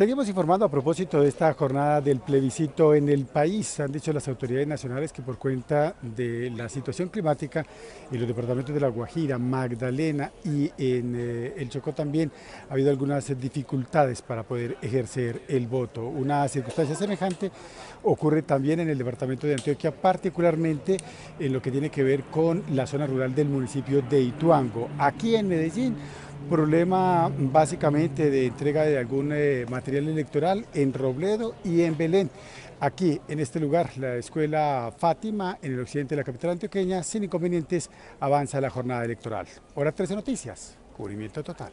Seguimos informando a propósito de esta jornada del plebiscito en el país. Han dicho las autoridades nacionales que por cuenta de la situación climática en los departamentos de La Guajira, Magdalena y en eh, el Chocó también ha habido algunas dificultades para poder ejercer el voto. Una circunstancia semejante ocurre también en el departamento de Antioquia, particularmente en lo que tiene que ver con la zona rural del municipio de Ituango. Aquí en Medellín problema básicamente de entrega de algún eh, material electoral en Robledo y en Belén. Aquí, en este lugar, la escuela Fátima, en el occidente de la capital antioqueña, sin inconvenientes, avanza la jornada electoral. Hora 13 Noticias, cubrimiento total.